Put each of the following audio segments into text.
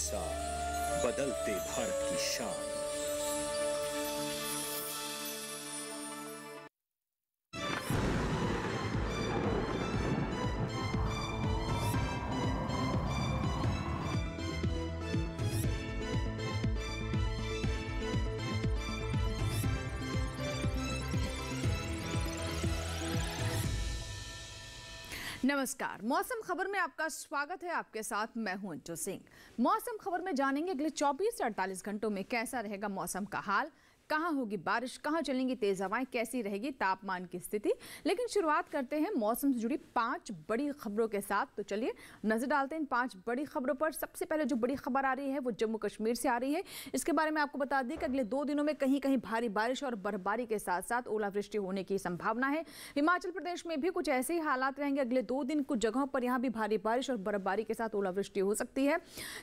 साथ बदलते भारत की शान। नमस्कार। मौसम खबर में आपका स्वागत है। आपके साथ मैं हूँ अंजू सिंह। मौसम खबर में जानेंगे अगले 24 से 48 घंटों में कैसा रहेगा मौसम का हाल। कहाँ होगी बारिश, कहाँ चलेंगी तेज हवाएँ, कैसी रहेगी तापमान की स्थिति? लेकिन शुरुआत करते हैं मौसम से जुड़ी पाँच बड़ी खबरों के साथ। तो चलिए नज़र डालते हैं इन पाँच बड़ी खबरों पर। सबसे पहले जो बड़ी खबर आ रही है, वो जम्मू कश्मीर से आ रही है। इसके बारे में आपको बता दें कि अगले दो दिनों में कहीं कहीं भारी बारिश और बर्फबारी के साथ साथ ओलावृष्टि होने की संभावना है। हिमाचल प्रदेश में भी कुछ ऐसे ही हालात रहेंगे। अगले दो दिन कुछ जगहों पर यहाँ भी भारी बारिश और बर्फबारी के साथ ओलावृष्टि हो सकती है।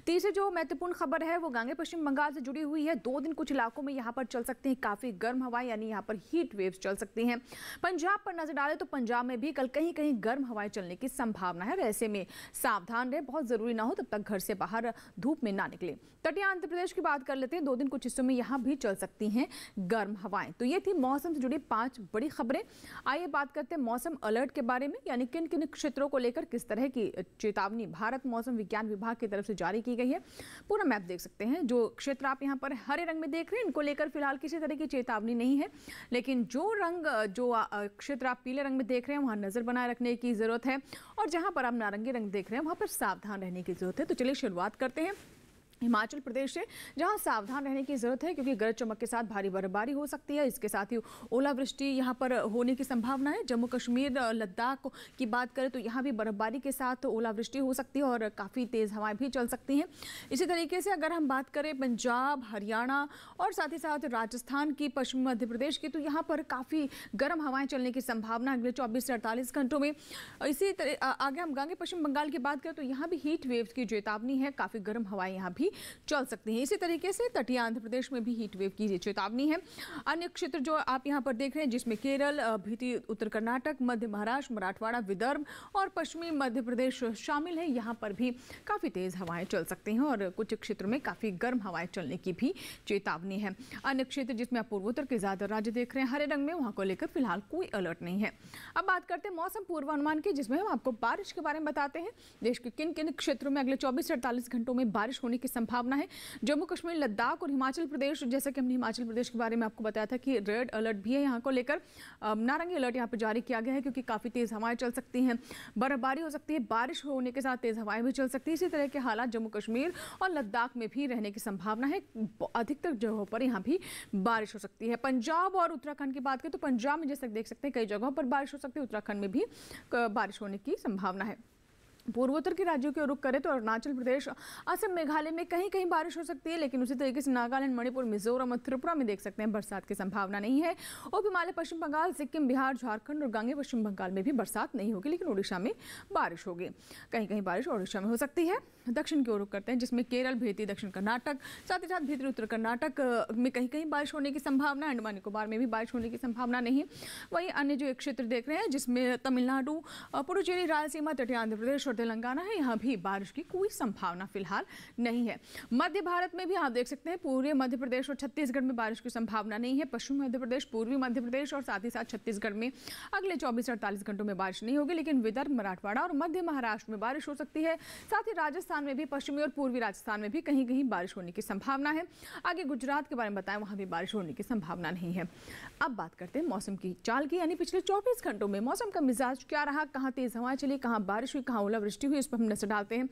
तीसरी जो महत्वपूर्ण खबर है, वो गांगे पश्चिम बंगाल से जुड़ी हुई है। दो दिन कुछ इलाकों में यहाँ पर चल सकते हैं, काफ़ी गर्म हवाएँ, यानी यहाँ पर हीट वेव्स चल सकती हैं। पंजाब पर नज़र डालें तो पंजाब में भी कल कहीं कहीं गर्म हवाएँ चलने की संभावना है। और ऐसे में सावधान रहे, बहुत ज़रूरी ना हो तब तक घर से बाहर धूप में ना निकले। तटीय आंध्र प्रदेश की बात कर लेते हैं, दो दिन कुछ हिस्सों में यहाँ भी चल सकती हैं गर्म हवाएँ। तो ये थी मौसम से जुड़ी पाँच बड़ी खबरें। आइए बात करते हैं मौसम अलर्ट के बारे में, यानी किन किन क्षेत्रों को लेकर किस तरह की चेतावनी भारत मौसम विज्ञान विभाग की तरफ़ से जारी की गई है। पूरा मैप देख सकते हैं, जो क्षेत्र आप यहाँ पर हरे रंग में देख रहे हैं, इनको लेकर फ़िलहाल किसी तरह की चेतावनी नहीं है, लेकिन जो रंग, जो क्षेत्र आप पीले रंग में देख रहे हैं, वहाँ नज़र बनाए रखने की ज़रूरत है। और जहाँ पर आप नारंगी रंग देख रहे हैं, वहाँ पर सावधान रहने की ज़रूरत है। तो चलिए शुरुआत करते हैं। हिमाचल प्रदेश से, जहाँ सावधान रहने की ज़रूरत है, क्योंकि गरज चमक के साथ भारी बर्फबारी हो सकती है। इसके साथ ही ओलावृष्टि यहाँ पर होने की संभावना है। जम्मू कश्मीर लद्दाख की बात करें तो यहाँ भी बर्फबारी के साथ ओलावृष्टि हो सकती है और काफ़ी तेज़ हवाएँ भी चल सकती हैं। इसी तरीके से अगर हम बात करें पंजाब, हरियाणा और साथ ही साथ राजस्थान की, पश्चिम मध्य प्रदेश की तो यहाँ पर काफ़ी गर्म हवाएँ चलने की संभावना अगले चौबीस से अड़तालीस घंटों में। इसी तरह आगे हम गांगे पश्चिम बंगाल की बात करें तो यहाँ भी हीट वेव की चेतावनी है। काफ़ी गर्म हवाएँ यहाँ भी चल सकती हैं। इसी तरीके से तटीय आंध्र प्रदेश में भी हीट वेव की चेतावनी है। अन्य क्षेत्र जो आप यहाँ पर देख रहे हैं, जिसमें केरल भीति उत्तर कर्नाटक, मध्य महाराष्ट्र, मराठवाड़ा, विदर्भ और पश्चिमी मध्य प्रदेश शामिल है। यहाँ पर भी काफ़ी तेज हवाएँ चल सकती हैं और कुछ क्षेत्रों में काफ़ी गर्म हवाएँ चलने की भी चेतावनी है। अन्य क्षेत्र जिसमें आप पूर्वोत्तर के ज़्यादा राज्य देख रहे हैं, हरे रंग में, वहाँ को लेकर फ़िलहाल कोई अलर्ट नहीं है। अब बात करते हैं मौसम पूर्वानुमान की, जिसमें हम आपको बारिश के बारे में बताते हैं। देश के किन किन क्षेत्रों में अगले चौबीस से अड़तालीस घंटों में बारिश होने की संभावना है। जम्मू कश्मीर, लद्दाख और हिमाचल प्रदेश, जैसा कि हमने हिमाचल प्रदेश के बारे में आपको बताया था कि रेड अलर्ट भी है यहाँ को लेकर। नारंगी अलर्ट यहाँ पर जारी किया गया है क्योंकि काफ़ी तेज़ हवाएँ चल सकती हैं। बर्फबारी हो सकती है, बारिश होने के साथ तेज़ हवाएँ भी चल सकती है। इसी तरह के हालात जम्मू कश्मीर और लद्दाख में भी रहने की संभावना है। अधिकतर जगहों पर यहाँ भी बारिश हो सकती है। पंजाब और उत्तराखंड की बात करें तो पंजाब में जैसे देख सकते हैं कई जगहों पर बारिश हो सकती है, उत्तराखंड में भी बारिश होने की संभावना है। पूर्वोत्तर के राज्यों की रुख करें तो अरुणाचल प्रदेश, असम, मेघालय में कहीं कहीं बारिश हो सकती है, लेकिन उसी तरीके से नागालैंड, मणिपुर, मिजोरम और त्रिपुरा में देख सकते हैं बरसात की संभावना नहीं है। उप हिमालय पश्चिम बंगाल, सिक्किम, बिहार, झारखंड और गांगे पश्चिम बंगाल में भी बरसात नहीं होगी, लेकिन उड़ीसा में बारिश होगी। कहीं कहीं बारिश उड़ीसा में हो सकती है। दक्षिण की ओर रुख करते हैं, जिसमें केरल, भेती, दक्षिण कर्नाटक, साथ ही साथ भीतरी उत्तर कर्नाटक में कहीं कहीं बारिश होने की संभावना अंडमान निकोबार में भी बारिश होने की संभावना नहीं। वहीं अन्य जो क्षेत्र देख रहे हैं, जिसमें तमिलनाडु पुडुचेरी, रायलसीमा, तटीय आंध्र प्रदेश और तेलंगाना है, यहाँ भी बारिश की कोई संभावना फ़िलहाल नहीं है। मध्य भारत में भी आप देख सकते हैं, पूरे मध्य प्रदेश और छत्तीसगढ़ में बारिश की संभावना नहीं है। पश्चिमी मध्य प्रदेश, पूर्वी मध्य प्रदेश और साथ ही साथ छत्तीसगढ़ में अगले चौबीस अड़तालीस घंटों में बारिश नहीं होगी, लेकिन विदर्भ, मराठवाड़ा और मध्य महाराष्ट्र में बारिश हो सकती है। साथ ही राजस्थान में भी, पश्चिमी और पूर्वी राजस्थान में भी कहीं कहीं बारिश होने की संभावना है। आगे गुजरात के बारे में बताएँ, वहाँ भी बारिश होने की संभावना नहीं है। अब बात करते हैं मौसम की, चाल की, यानी पिछले चौबीस घंटों में मौसम का मिजाज क्या रहा, कहाँ तेज हवाएँ चली, कहाँ बारिश हुई, कहाँ ओलावृष्टि हुई इस पर हम नज़र डालते हैं।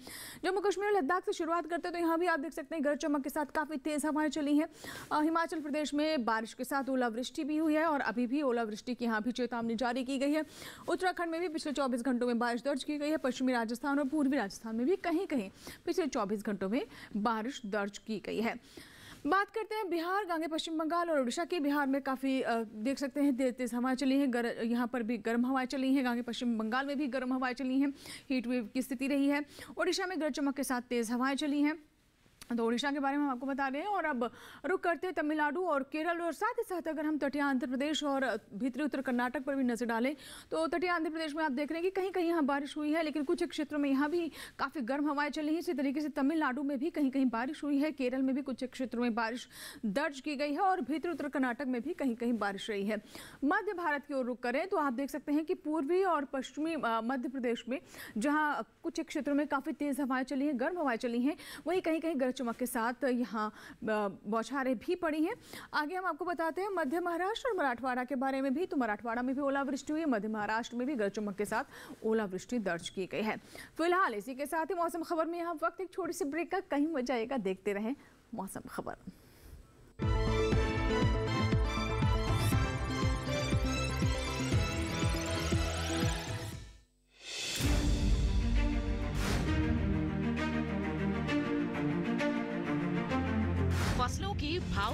जम्मू कश्मीर और लद्दाख से शुरुआत करते हैं तो यहाँ भी आप देख सकते हैं, गरज चमक के साथ काफ़ी तेज़ हवाएँ चली हैं। हिमाचल प्रदेश में बारिश के साथ ओलावृष्टि भी हुई है और अभी भी ओलावृष्टि की यहाँ भी चेतावनी जारी की गई है। उत्तराखंड में भी पिछले चौबीस घंटों में बारिश दर्ज की गई है। पश्चिमी राजस्थान और पूर्वी राजस्थान में भी कहीं कहीं पिछले चौबीस घंटों में बारिश दर्ज की गई है। बात करते हैं बिहार गांगे पश्चिम बंगाल और उड़ीसा की। बिहार में काफ़ी देख सकते हैं, तेज तेज हवाएँ चली हैं। गर, यहाँ पर भी गर्म हवाएँ चली हैं। गांगे पश्चिम बंगाल में भी गर्म हवाएँ चली हैं। हीट वेव की स्थिति रही है। उड़ीसा में गरज चमक के साथ तेज़ हवाएँ चली हैं। तो उड़ीसा के बारे में हम आपको बता रहे हैं और अब रुक करते हैं तमिलनाडु और केरल और साथ ही साथ अगर हम तटीय आंध्र प्रदेश और भीतरी उत्तर कर्नाटक पर भी नज़र डालें तो तटीय आंध्र प्रदेश में आप देख रहे हैं कि कहीं कहीं यहाँ बारिश हुई है, लेकिन कुछ क्षेत्रों में यहाँ भी काफ़ी गर्म हवाएँ चली हैं। इसी तरीके से तमिलनाडु में भी कहीं कहीं बारिश हुई है, केरल में भी कुछ क्षेत्रों में बारिश दर्ज की गई है और भीतरी उत्तर कर्नाटक में भी कहीं कहीं बारिश रही है। मध्य भारत की ओर रुक करें तो आप देख सकते हैं कि पूर्वी और पश्चिमी मध्य प्रदेश में जहाँ कुछ क्षेत्रों में काफ़ी तेज़ हवाएँ चली हैं, गर्म हवाएँ चली हैं, वहीं कहीं कहीं चमक के साथ यहाँ बौछारें भी पड़ी हैं। आगे हम आपको बताते हैं मध्य महाराष्ट्र और मराठवाड़ा के बारे में भी। तो मराठवाड़ा में भी ओलावृष्टि हुई, मध्य महाराष्ट्र में भी गरज चमक के साथ ओलावृष्टि दर्ज की गई है। फ़िलहाल इसी के साथ ही मौसम खबर में यहाँ वक्त एक छोटी सी ब्रेक का कहीं मज़ा आएगा देखते रहें मौसम खबर।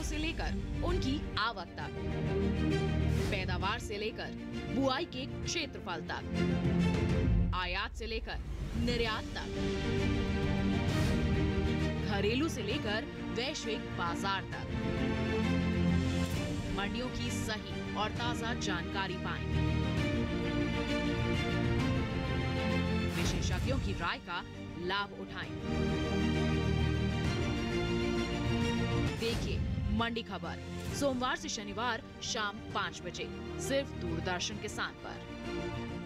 के से लेकर उनकी आवक तक पैदावार से लेकर बुआई के क्षेत्रफल तक, आयात से लेकर निर्यात तक, घरेलू से लेकर वैश्विक बाज़ार तक। मंडियों की सही और ताज़ा जानकारी पाएँ। विशेषज्ञों की राय का लाभ उठाएँ। देखिए मंडी खबर। सोमवार से शनिवार शाम पाँच बजे सिर्फ़ दूरदर्शन के साथ पर।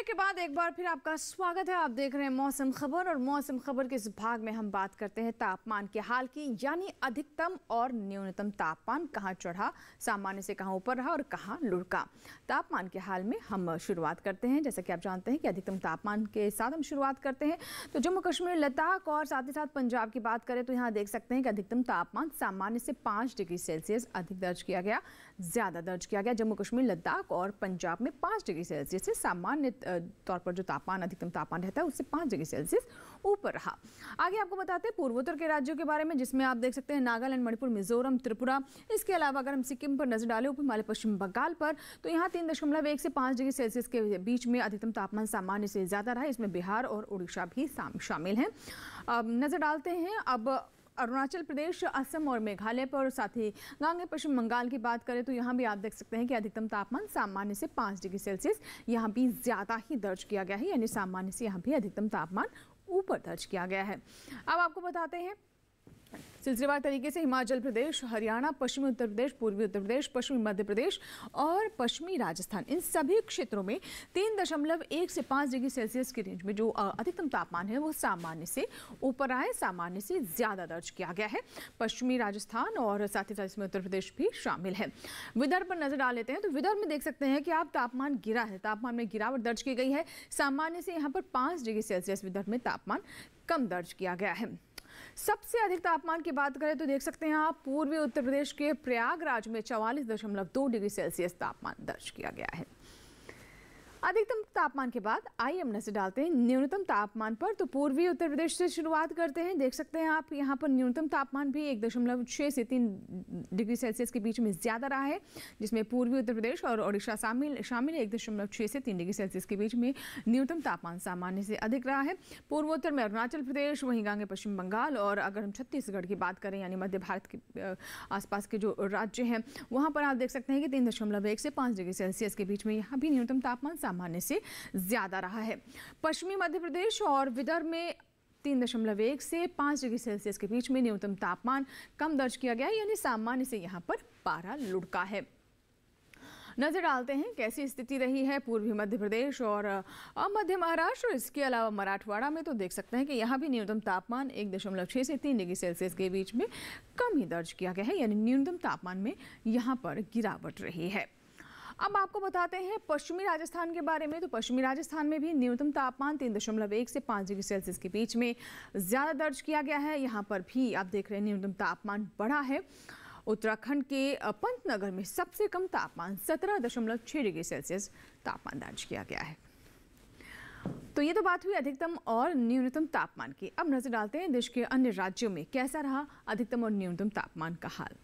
ब्रेक के बाद एक बार फिर आपका स्वागत है। आप देख रहे हैं मौसम खबर और मौसम खबर के इस भाग में हम बात करते हैं तापमान के हाल की, यानी अधिकतम और न्यूनतम तापमान कहाँ चढ़ा, सामान्य से कहाँ ऊपर रहा और कहाँ लुढ़का। तापमान के हाल में हम शुरुआत करते हैं। जैसा कि आप जानते हैं कि अधिकतम तापमान के साथ हम शुरुआत करते हैं। तो जम्मू कश्मीर, लद्दाख और साथ ही साथ पंजाब की बात करें तो यहाँ देख सकते हैं कि अधिकतम तापमान सामान्य से पाँच डिग्री सेल्सियस अधिक दर्ज किया गया। ज़्यादा दर्ज किया गया जम्मू कश्मीर, लद्दाख और पंजाब में पाँच डिग्री सेल्सियस से सामान्य तौर पर जो तापमान, अधिकतम तापमान रहता है, उससे पाँच डिग्री सेल्सियस ऊपर रहा। आगे आपको बताते हैं पूर्वोत्तर के राज्यों के बारे में, जिसमें आप देख सकते हैं नागालैंड, मणिपुर, मिजोरम, त्रिपुरा। इसके अलावा अगर हम सिक्किम पर नज़र डालें, उप हिमालय, पश्चिम बंगाल पर तो यहाँ तीन दशमलव एक से पाँच डिग्री सेल्सियस के बीच में अधिकतम तापमान सामान्य से ज़्यादा रहा। इसमें बिहार और उड़ीसा भी शामिल हैं। नज़र डालते हैं, अब अरुणाचल प्रदेश, असम और मेघालय पर साथ ही गांगे पश्चिम बंगाल की बात करें तो यहाँ भी आप देख सकते हैं कि अधिकतम तापमान सामान्य से पाँच डिग्री सेल्सियस, यहाँ भी ज़्यादा ही दर्ज किया गया है, यानी सामान्य से यहाँ भी अधिकतम तापमान ऊपर दर्ज किया गया है। अब आपको बताते हैं सिलसिलेवार तरीके से हिमाचल प्रदेश, हरियाणा, पश्चिमी उत्तर प्रदेश, पूर्वी उत्तर प्रदेश, पश्चिमी मध्य प्रदेश और पश्चिमी राजस्थान, इन सभी क्षेत्रों में तीन दशमलव एक से पाँच डिग्री सेल्सियस की रेंज में जो अधिकतम तापमान है, वो सामान्य से ऊपर आए, सामान्य से ज़्यादा दर्ज किया गया है। पश्चिमी राजस्थान और साथ ही साथ इसमें उत्तर प्रदेश भी शामिल है। विदर्भ पर नज़र डाल लेते हैं तो विदर्भ में देख सकते हैं कि आप तापमान गिरा है, तापमान में गिरावट दर्ज की गई है। सामान्य से यहाँ पर पाँच डिग्री सेल्सियस विदर्भ में तापमान कम दर्ज किया गया है। सबसे अधिक तापमान की बात करें तो देख सकते हैं आप, पूर्वी उत्तर प्रदेश के प्रयागराज में चवालीस दशमलव दो डिग्री सेल्सियस तापमान दर्ज किया गया है। अधिकतम तापमान के बाद आइए हम नज़र डालते हैं न्यूनतम तापमान पर। तो पूर्वी उत्तर प्रदेश से शुरुआत करते हैं। देख सकते हैं आप, यहाँ पर न्यूनतम तापमान भी एक दशमलव छः से तीन डिग्री सेल्सियस के बीच में ज़्यादा रहा है, जिसमें पूर्वी उत्तर प्रदेश और ओडिशा शामिल शामिल एक दशमलव छः से तीन डिग्री सेल्सियस के बीच में न्यूनतम तापमान सामान्य से अधिक रहा है। पूर्वोत्तर में अरुणाचल प्रदेश, वहीं गांगे पश्चिम बंगाल और अगर हम छत्तीसगढ़ की बात करें, यानी मध्य भारत के आसपास के जो राज्य हैं, वहाँ पर आप देख सकते हैं कि तीन दशमलव एक से पाँच डिग्री सेल्सियस के बीच में यहाँ भी न्यूनतम तापमान सामान्य से ज़्यादा रहा है। पश्चिमी मध्य प्रदेश और विदर्भ में तीन दशमलव एक से पाँच डिग्री सेल्सियस के बीच में न्यूनतम तापमान कम दर्ज किया गया, यानी सामान्य से यहाँ पर पारा लुढ़का है। नज़र डालते हैं कैसी स्थिति रही है पूर्वी मध्य प्रदेश और मध्य महाराष्ट्र। इसके अलावा मराठवाड़ा में तो देख सकते हैं कि यहाँ भी न्यूनतम तापमान एक दशमलव छः से तीन डिग्री सेल्सियस के बीच में कम ही दर्ज किया गया है, यानी न्यूनतम तापमान में यहाँ पर गिरावट रही है। अब आपको बताते हैं पश्चिमी राजस्थान के बारे में। तो पश्चिमी राजस्थान में भी न्यूनतम तापमान तीन दशमलव एक से पाँच डिग्री सेल्सियस के बीच में ज़्यादा दर्ज किया गया है। यहाँ पर भी आप देख रहे हैं न्यूनतम तापमान बढ़ा है। उत्तराखंड के पंतनगर में सबसे कम तापमान सत्रह दशमलव छः डिग्री सेल्सियस तापमान दर्ज किया गया है। तो ये तो बात हुई अधिकतम और न्यूनतम तापमान की। अब नज़र डालते हैं देश के अन्य राज्यों में कैसा रहा अधिकतम और न्यूनतम तापमान का हाल।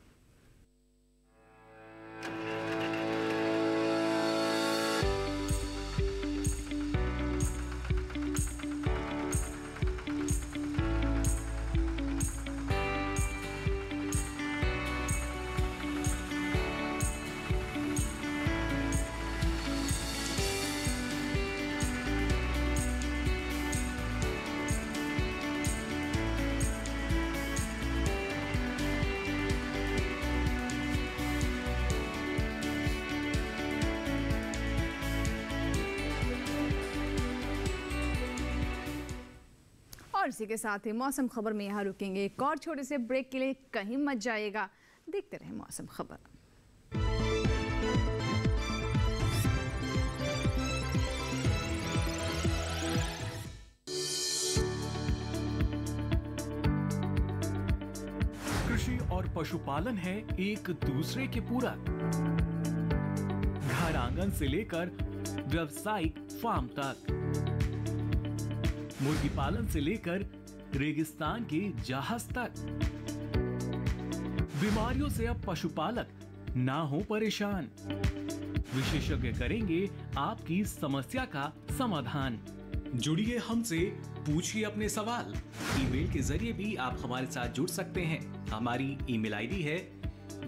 इसी के साथ ही मौसम खबर में यहाँ रुकेंगे एक और छोटे से ब्रेक के लिए। कहीं मत जाइएगा। देखते रहे मौसम खबर। कृषि और पशुपालन है एक दूसरे के पूरक। घर आँगन से लेकर व्यावसायिक फार्म तक। मुर्गी पालन से लेकर रेगिस्तान के जहाज़ तक। बीमारियों से अब पशुपालक ना हो परेशान। विशेषज्ञ करेंगे आपकी समस्या का समाधान। जुड़िए हमसे, पूछिए अपने सवाल। ईमेल के ज़रिए भी आप हमारे साथ जुड़ सकते हैं। हमारी ईमेल आईडी है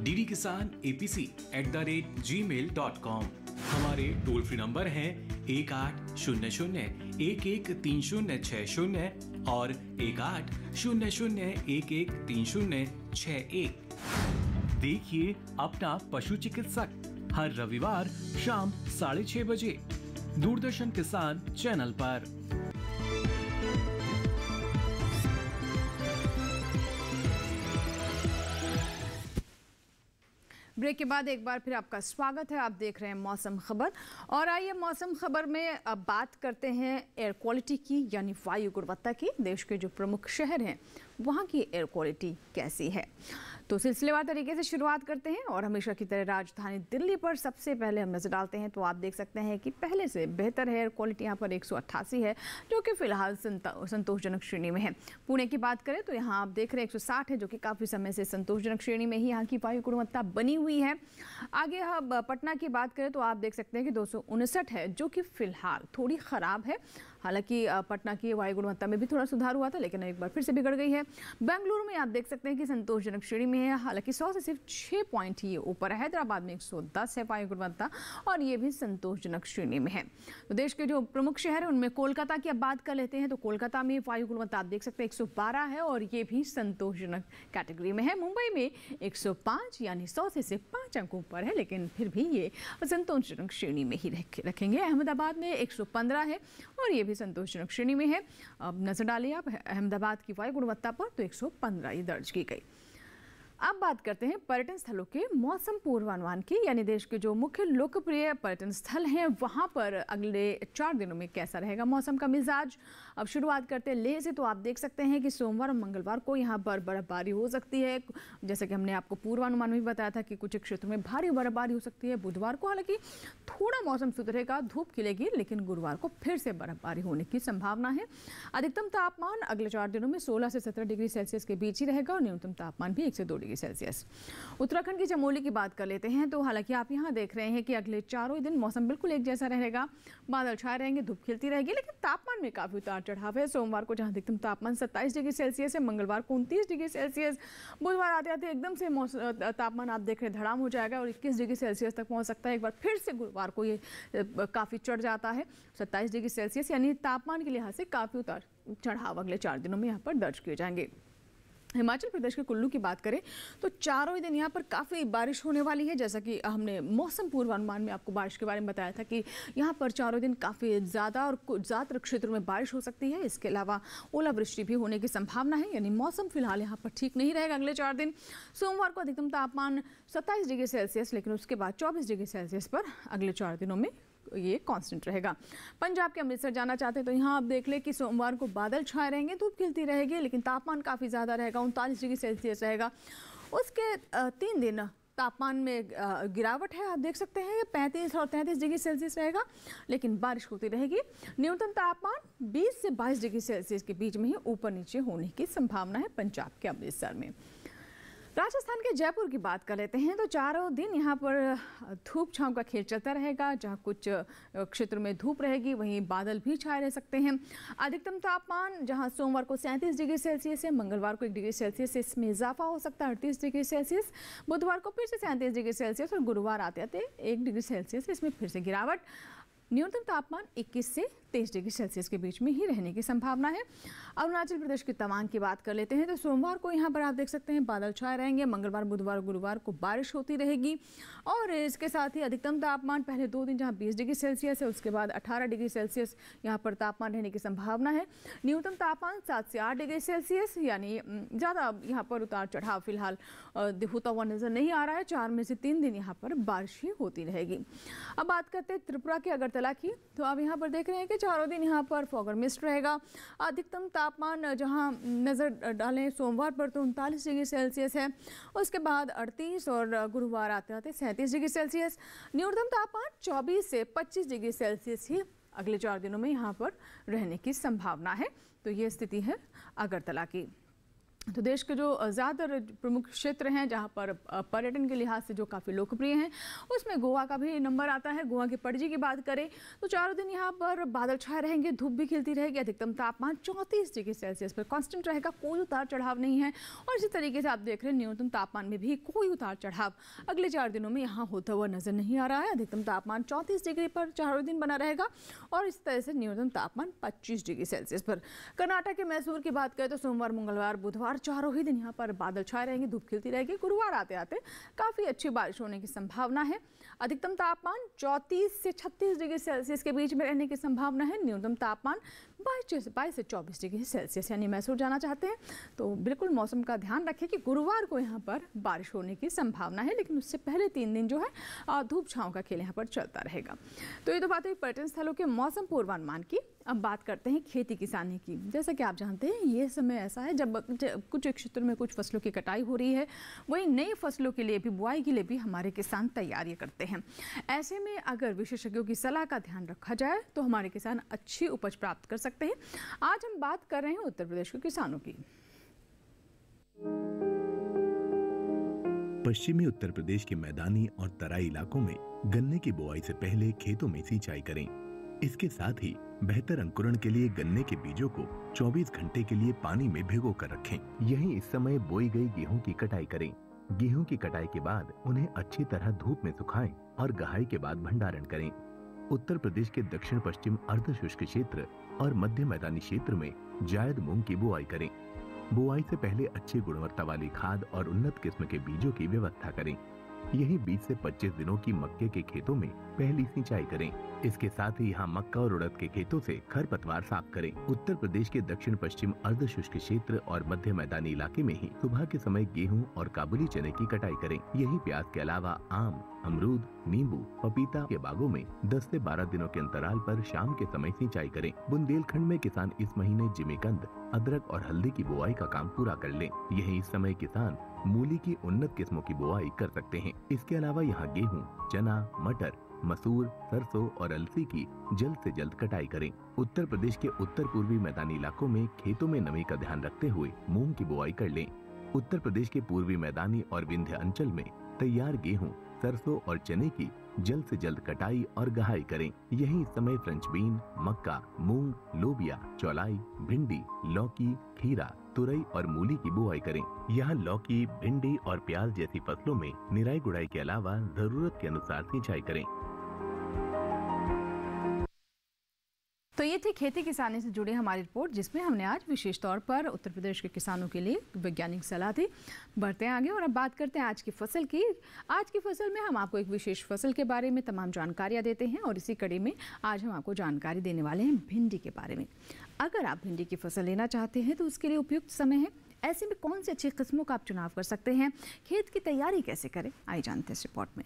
D D Kisan APC at the rate Gmail dot com हमारे टोल फ्री नंबर हैं एक आठ शून्य शून्य, एक एक तीन शून्य छः शून्य और एक आठ शून्य शून्य, एक एक तीन शून्य छः एक। देखिए अपना पशु चिकित्सक हर रविवार शाम साढ़े छह बजे दूरदर्शन किसान चैनल पर। ब्रेक के बाद एक बार फिर आपका स्वागत है। आप देख रहे हैं मौसम खबर। और आइए मौसम खबर में अब बात करते हैं एयर क्वालिटी की, यानी वायु गुणवत्ता की। देश के जो प्रमुख शहर हैं, वहाँ की एयर क्वालिटी कैसी है? तो सिलसिलेवार तरीके से शुरुआत करते हैं और हमेशा की तरह राजधानी दिल्ली पर सबसे पहले हम नज़र डालते हैं तो आप देख सकते हैं कि पहले से बेहतर है क्वालिटी यहाँ पर एक सौ अट्ठासी है, जो कि फ़िलहाल संतोषजनक श्रेणी में है। पुणे की बात करें तो यहाँ आप देख रहे हैं एक सौ साठ है, जो कि काफ़ी समय से संतोषजनक श्रेणी में ही यहाँ की वायु गुणवत्ता बनी हुई है। आगे हम पटना की बात करें तो आप देख सकते हैं कि दो सौ उनसठ है, जो कि फ़िलहाल थोड़ी ख़राब है। हालाँकि पटना की वायु गुणवत्ता में भी थोड़ा सुधार हुआ था, लेकिन एक बार फिर से बिगड़ गई है। बेंगलुरु में आप देख सकते हैं कि संतोषजनक श्रेणी में है। हालाँकि सौ से सिर्फ़ छः पॉइंट ही ऊपर है। हैदराबाद में 110 है वायु गुणवत्ता, और ये भी संतोषजनक श्रेणी में है। तो देश के जो प्रमुख शहर है, उनमें कोलकाता की अब बात कर लेते हैं तो कोलकाता में वायु गुणवत्ता आप देख सकते हैं एक सौ बारह है, और ये भी संतोषजनक कैटेगरी में है। मुंबई में एक सौ पाँच, यानी सौ से सिर्फ़ पाँच अंक ऊपर है, लेकिन फिर भी ये संतोषजनक श्रेणी में ही रखेंगे। अहमदाबाद में एक सौ पंद्रह है, और ये भी संतोषजनक श्रेणी में है। अब नज़र डालिए आप, अहमदाबाद की वायु गुणवत्ता पर तो 115 ये दर्ज की गई। अब बात करते हैं पर्यटन स्थलों के मौसम पूर्वानुमान की, यानी देश के जो मुख्य लोकप्रिय पर्यटन स्थल हैं, वहाँ पर अगले चार दिनों में कैसा रहेगा मौसम का मिजाज? अब शुरुआत करते हैं लेह से तो आप देख सकते हैं कि सोमवार और मंगलवार को यहाँ पर बर्फबारी हो सकती है। जैसे कि हमने आपको पूर्वानुमान में बताया था कि कुछ क्षेत्रों में भारी बर्फबारी हो सकती है बुधवार को। हालाँकि थोड़ा मौसम सुधरेगा धूप खिलेगी, लेकिन गुरुवार को फिर से बर्फबारी होने की संभावना है। अधिकतम तापमान अगले चार दिनों में सोलह से सत्रह डिग्री सेल्सियस के बीच ही रहेगा और न्यूनतम तापमान भी एक से दो डिग्री सेल्सियस। उत्तराखंड की चमोली की बात कर लेते हैं तो हालाँकि आप यहाँ देख रहे हैं कि अगले चारों दिन मौसम बिल्कुल एक जैसा रहेगा। बादल छाए रहेंगे, धूप खिलती रहेगी, लेकिन तापमान में काफ़ी उतार चढ़ाव है। सोमवार को जहाँ अधिकतम तापमान सत्ताईस डिग्री सेल्सियस है, मंगलवार को उनतीस डिग्री सेल्सियस। बुधवार आते आते एकदम से तापमान आप देख रहे हैं, धड़ाम हो जाएगा और इक्कीस डिग्री सेल्सियस तक पहुँच सकता है। एक बार फिर से गुरुवार को ये काफ़ी चढ़ जाता है। सत्ताईस डिग्री सेल्सियस, यानी तापमान के लिहाज से काफ़ी उतार चढ़ाव अगले चार दिनों में यहाँ पर दर्ज किए जाएँगे। हिमाचल प्रदेश के कुल्लू की बात करें तो चारों ही दिन यहाँ पर काफ़ी बारिश होने वाली है। जैसा कि हमने मौसम पूर्वानुमान में आपको बारिश के बारे में बताया था कि यहाँ पर चारों दिन काफ़ी ज़्यादा और ज़्यादातर क्षेत्रों में बारिश हो सकती है। इसके अलावा ओलावृष्टि भी होने की संभावना है, यानी मौसम फ़िलहाल यहाँ पर ठीक नहीं रहेगा अगले चार दिन। सोमवार को अधिकतम तापमान सत्ताईस डिग्री सेल्सियस, लेकिन उसके बाद चौबीस डिग्री सेल्सियस पर अगले चार दिनों में ये कांस्टेंट रहेगा। पंजाब के अमृतसर जाना चाहते हैं तो यहाँ आप देख ले कि सोमवार को बादल छाए रहेंगे, धूप खिलती रहेगी, लेकिन तापमान काफ़ी ज़्यादा रहेगा, उनतालीस डिग्री सेल्सियस रहेगा। उसके तीन दिन तापमान में गिरावट है, आप देख सकते हैं पैंतीस और तैंतीस डिग्री सेल्सियस रहेगा, लेकिन बारिश होती रहेगी। न्यूनतम तापमान 20 से 22 डिग्री सेल्सियस के बीच में ही ऊपर नीचे होने की संभावना है पंजाब के अमृतसर में। राजस्थान के जयपुर की बात कर लेते हैं। तो चारों दिन यहाँ पर धूप छाँव का खेल चलता रहेगा, जहाँ कुछ क्षेत्र में धूप रहेगी, वहीं बादल भी छाए रह सकते हैं। अधिकतम तापमान, जहाँ सोमवार को सैंतीस डिग्री सेल्सियस है, मंगलवार को एक डिग्री सेल्सियस से इसमें इजाफा हो सकता है, अड़तीस डिग्री सेल्सियस। बुधवार को फिर से सैंतीस डिग्री सेल्सियस और गुरुवार आते आते एक डिग्री सेल्सियस, इसमें फिर से गिरावट। न्यूनतम तापमान 21 से 23 डिग्री सेल्सियस के बीच में ही रहने की संभावना है। अरुणाचल प्रदेश के तवांग की बात कर लेते हैं तो सोमवार को यहाँ पर आप देख सकते हैं बादल छाए रहेंगे। मंगलवार, बुधवार, गुरुवार को बारिश होती रहेगी और इसके साथ ही अधिकतम तापमान पहले दो दिन जहाँ 20 डिग्री सेल्सियस है, उसके बाद 18 डिग्री सेल्सियस यहाँ पर तापमान रहने की संभावना है। न्यूनतम तापमान सात से आठ डिग्री सेल्सियस, यानी ज़्यादा यहाँ पर उतार चढ़ाव फ़िलहाल होता हुआ नज़र नहीं आ रहा है। चार में से तीन दिन यहाँ पर बारिश ही होती रहेगी। अब बात करते हैं त्रिपुरा के अगरतला की। तो आप यहाँ पर देख रहे हैं कि चारों दिन यहाँ पर फॉगर मिस्ट रहेगा। अधिकतम तापमान जहाँ नज़र डालें सोमवार पर तो उनतालीस डिग्री सेल्सियस है। उसके बाद अड़तीस और गुरुवार आते आते सैंतीस डिग्री सेल्सियस। न्यूनतम तापमान चौबीस से पच्चीस डिग्री सेल्सियस ही अगले चार दिनों में यहाँ पर रहने की संभावना है। तो ये स्थिति है अगरतला की। तो देश के जो ज़्यादातर प्रमुख क्षेत्र हैं, जहाँ पर पर्यटन के लिहाज से जो काफ़ी लोकप्रिय हैं, उसमें गोवा का भी नंबर आता है। गोवा की पड़जी की बात करें तो चारों दिन यहाँ पर बादल छाए रहेंगे, धूप भी खिलती रहेगी, अधिकतम तापमान चौंतीस डिग्री सेल्सियस पर कांस्टेंट रहेगा, कोई उतार चढ़ाव नहीं है। और इसी तरीके से आप देख रहे हैं, न्यूनतम तापमान में भी कोई उतार चढ़ाव अगले चार दिनों में यहाँ होता हुआ नज़र नहीं आ रहा है। अधिकतम तापमान चौंतीस डिग्री पर चारों दिन बना रहेगा और इस तरह से न्यूनतम तापमान पच्चीस डिग्री सेल्सियस पर। कर्नाटक के मैसूर की बात करें तो सोमवार, मंगलवार, बुधवार चारों ही दिन यहाँ पर बादल छाए रहेंगे, धूप खिलती रहेगी, गुरुवार आते आते काफ़ी अच्छी बारिश होने की संभावना है। अधिकतम तापमान 34 से 36 डिग्री सेल्सियस के बीच में रहने की संभावना है, न्यूनतम तापमान बाईस बाईस से चौबीस डिग्री सेल्सियस यानी मैसूर जाना चाहते हैं। तो बिल्कुल मौसम का ध्यान रखें कि गुरुवार को यहाँ पर बारिश होने की संभावना है लेकिन उससे पहले तीन दिन जो है धूप छाँव का खेल यहाँ पर चलता रहेगा। तो ये तो बात हुई पर्यटन स्थलों के मौसम पूर्वानुमान की। अब बात करते हैं खेती किसानी की। जैसा कि आप जानते हैं ये समय ऐसा है जब, जब कुछ क्षेत्रों में कुछ फ़सलों की कटाई हो रही है वहीं नई फ़सलों के लिए भी बुआई के लिए भी हमारे किसान तैयारी करते हैं। ऐसे में अगर विशेषज्ञों की सलाह का ध्यान रखा जाए तो हमारे किसान अच्छी उपज प्राप्त कर सकते हैं। आज हम बात कर रहे हैं उत्तर प्रदेश के किसानों की। पश्चिमी उत्तर प्रदेश के मैदानी और तराई इलाकों में गन्ने की बुआई से पहले खेतों में सिंचाई करें। इसके साथ ही बेहतर अंकुरण के लिए गन्ने के बीजों को 24 घंटे के लिए पानी में भिगो कर रखें। यही इस समय बोई गई गेहूँ की कटाई करें। गेहूँ की कटाई के बाद उन्हें अच्छी तरह धूप में सुखाएँ और गहाई के बाद भंडारण करें। उत्तर प्रदेश के दक्षिण पश्चिम अर्ध शुष्क क्षेत्र और मध्य मैदानी क्षेत्र में जायद मूंग की बुआई करें। बुआई से पहले अच्छी गुणवत्ता वाली खाद और उन्नत किस्म के बीजों की व्यवस्था करें। यही 20 से 25 दिनों की मक्के के खेतों में पहली सिंचाई करें। इसके साथ ही यहाँ मक्का और उड़द के खेतों से खरपतवार साफ़ करें। उत्तर प्रदेश के दक्षिण पश्चिम अर्ध शुष्क क्षेत्र और मध्य मैदानी इलाके में ही सुबह के समय गेहूँ और काबुली चने की कटाई करें। यही प्याज के अलावा आम अमरूद, नींबू, पपीता के बागों में 10 से 12 दिनों के अंतराल पर शाम के समय सिंचाई करें। बुंदेलखंड में किसान इस महीने जिमीकंद, अदरक और हल्दी की बुआई का काम पूरा कर लें। यही इस समय किसान मूली की उन्नत किस्मों की बुआई कर सकते हैं। इसके अलावा यहाँ गेहूँ, चना, मटर, मसूर, सरसों और अलसी की जल्द से जल्द कटाई करें। उत्तर प्रदेश के उत्तर पूर्वी मैदानी इलाकों में खेतों में नमी का ध्यान रखते हुए मूंग की बुआई कर लें। उत्तर प्रदेश के पूर्वी मैदानी और विंध्य अंचल में तैयार गेहूँ सरसों और चने की जल्द से जल्द कटाई और गहाई करें। यही समय फ्रेंच बीन मक्का, मूंग, लोबिया, चौलाई, भिंडी, लौकी, खीरा, तुरई और मूली की बुआई करें। यहाँ लौकी, भिंडी और प्याज जैसी फ़सलों में निराई गुड़ाई के अलावा ज़रूरत के अनुसार सिंचाई करें। खेती किसानी से जुड़ी हमारी रिपोर्ट, जिसमें हमने आज विशेष तौर पर उत्तर प्रदेश के किसानों के लिए वैज्ञानिक सलाह दी। बढ़ते हैं आगे और अब बात करते हैं आज की फ़सल की। आज की फ़सल में हम आपको एक विशेष फ़सल के बारे में तमाम जानकारियाँ देते हैं और इसी कड़ी में आज हम आपको जानकारी देने वाले हैं भिंडी के बारे में। अगर आप भिंडी की फ़सल लेना चाहते हैं तो उसके लिए उपयुक्त समय है। ऐसे में कौन सी अच्छी किस्मों का आप चुनाव कर सकते हैं? खेत की तैयारी कैसे करें? आई जानते हैं इस रिपोर्ट में।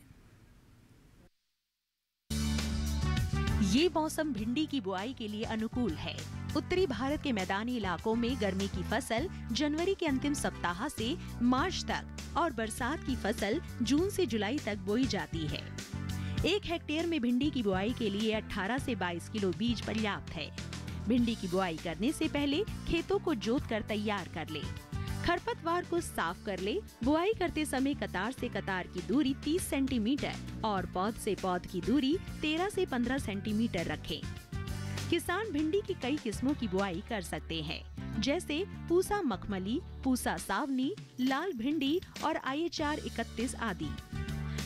ये मौसम भिंडी की बुआई के लिए अनुकूल है। उत्तरी भारत के मैदानी इलाकों में गर्मी की फ़सल जनवरी के अंतिम सप्ताह से मार्च तक और बरसात की फ़सल जून से जुलाई तक बोई जाती है। एक हेक्टेयर में भिंडी की बुआई के लिए 18 से 22 किलो बीज पर्याप्त है। भिंडी की बुआई करने से पहले खेतों को जोत कर तैयार कर ले। खरपतवार को साफ़ कर ले। बुआई करते समय कतार से कतार की दूरी 30 सेंटीमीटर और पौध से पौध की दूरी 13 से 15 सेंटीमीटर रखें। किसान भिंडी की कई किस्मों की बुआई कर सकते हैं, जैसे पूसा मखमली, पूसा सावनी, लाल भिंडी और आई एच आर इकतीस आदि।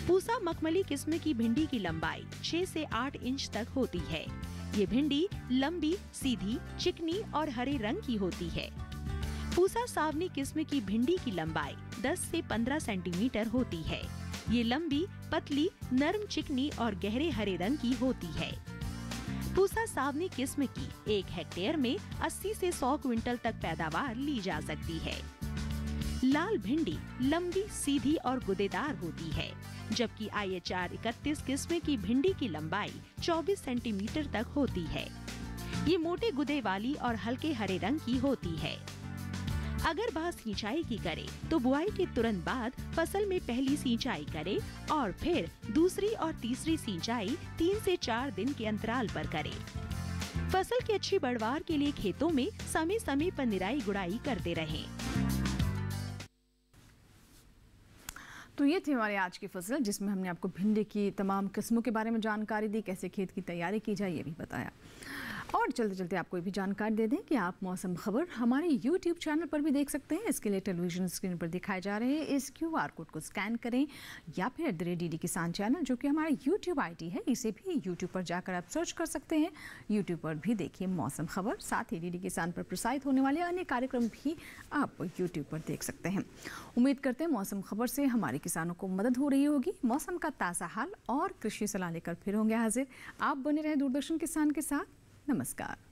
पूसा मखमली किस्म की भिंडी की लंबाई 6 से 8 इंच तक होती है। ये भिंडी लंबी, सीधी, चिकनी और हरे रंग की होती है। पूसा सावनी किस्म की भिंडी की लंबाई 10 से 15 सेंटीमीटर होती है। ये लंबी, पतली, नरम चिकनी और गहरे हरे रंग की होती है। पूसा सावनी किस्म की एक हेक्टेयर में 80 से 100 क्विंटल तक पैदावार ली जा सकती है। लाल भिंडी लंबी, सीधी और गुदेदार होती है, जबकि आई एच आर इकतीस किस्म की भिंडी की लंबाई 24 सेंटीमीटर तक होती है। ये मोटे गुदे वाली और हल्के हरे रंग की होती है। अगर बात सिंचाई की करे तो बुआई के तुरंत बाद फ़सल में पहली सिंचाई करे और फिर दूसरी और तीसरी सिंचाई तीन से चार दिन के अंतराल पर करे फ़सल की अच्छी बढ़वार के लिए खेतों में समय समय पर निराई गुड़ाई करते रहें। तो ये थी हमारी आज की फ़सल, जिसमें हमने आपको भिंडी की तमाम किस्मों के बारे में जानकारी दी, कैसे खेत की तैयारी की जाए, ये भी बताया और चलते चलते आपको ये भी जानकारी दे दें कि आप मौसम खबर हमारे यूट्यूब चैनल पर भी देख सकते हैं। इसके लिए टेलीविज़न स्क्रीन पर दिखाए जा रहे हैं। इस क्यू आर कोड को स्कैन करें या फिर at the rate D Kisan channel, जो कि हमारा यूट्यूब आई है, इसे भी यूट्यूब पर जाकर आप सर्च कर सकते हैं। यूट्यूब पर भी देखिए मौसम खबर, साथ ही डी किसान पर प्रसारित होने वाले अन्य कार्यक्रम भी आप यूट्यूब पर देख सकते हैं। उम्मीद करते हैं मौसम खबर से हमारे किसानों को मदद हो रही होगी। मौसम का ताज़ा हाल और कृषि सलाह लेकर फिर होंगे हाजिर। आप बने रहें दूरदर्शन किसान के साथ। नमस्कार।